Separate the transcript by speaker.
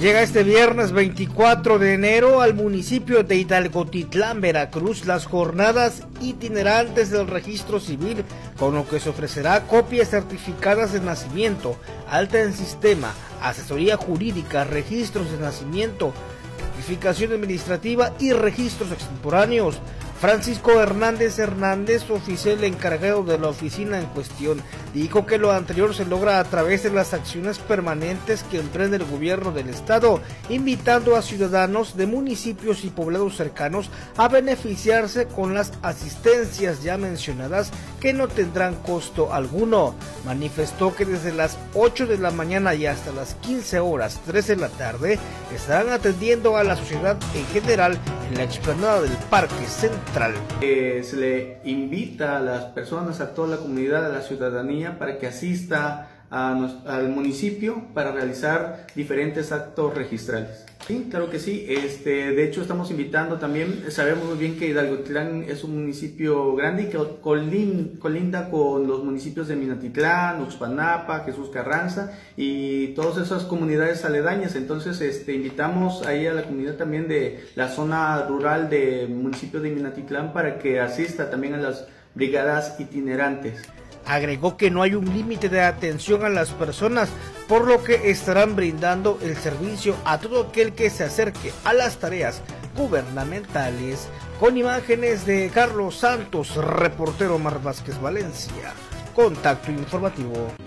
Speaker 1: Llega este viernes 24 de enero al municipio de Hidalgotitlán, Veracruz, las jornadas itinerantes del registro civil, con lo que se ofrecerá copias certificadas de nacimiento, alta en sistema, asesoría jurídica, registros de nacimiento, certificación administrativa y registros extemporáneos. Francisco Hernández Hernández, oficial encargado de la oficina en cuestión, dijo que lo anterior se logra a través de las acciones permanentes que emprende el gobierno del estado, invitando a ciudadanos de municipios y poblados cercanos a beneficiarse con las asistencias ya mencionadas que no tendrán costo alguno. Manifestó que desde las 8 de la mañana y hasta las 15 horas 3 de la tarde estarán atendiendo a la sociedad en general en la explanada del Parque Central.
Speaker 2: Eh, se le invita a las personas, a toda la comunidad, a la ciudadanía para que asista al municipio para realizar diferentes actos registrales. Sí, claro que sí. Este, de hecho, estamos invitando también, sabemos muy bien que Hidalgotlán es un municipio grande y que colinda con los municipios de Minatitlán, Uxpanapa, Jesús Carranza y todas esas comunidades aledañas. Entonces, este, invitamos ahí a la comunidad también de la zona rural del municipio de Minatitlán para que asista también a las brigadas itinerantes.
Speaker 1: Agregó que no hay un límite de atención a las personas, por lo que estarán brindando el servicio a todo aquel que se acerque a las tareas gubernamentales. Con imágenes de Carlos Santos, reportero Mar Vázquez Valencia. Contacto informativo.